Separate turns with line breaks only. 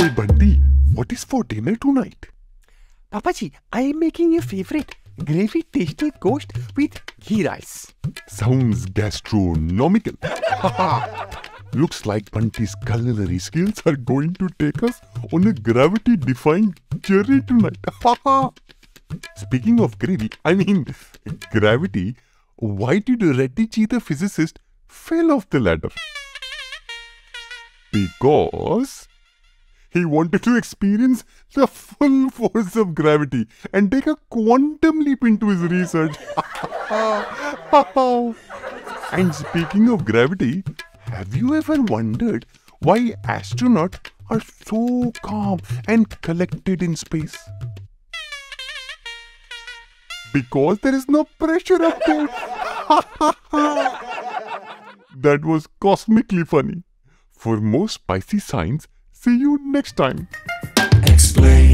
Oi, Bunty, what is for dinner tonight?
Papaji, I am making your favorite gravy tasted gosht with ghee rice.
Sounds gastronomical. Looks like Bunty's culinary skills are going to take us on a gravity defying journey tonight. Speaking of gravy, I mean gravity, why did Reddy the physicist fell off the ladder? Because he wanted to experience the full force of gravity and take a quantum leap into his research. and speaking of gravity, have you ever wondered why astronauts are so calm and collected in space? Because there is no pressure up there. that was cosmically funny. For more spicy science, see you next time.
Explain.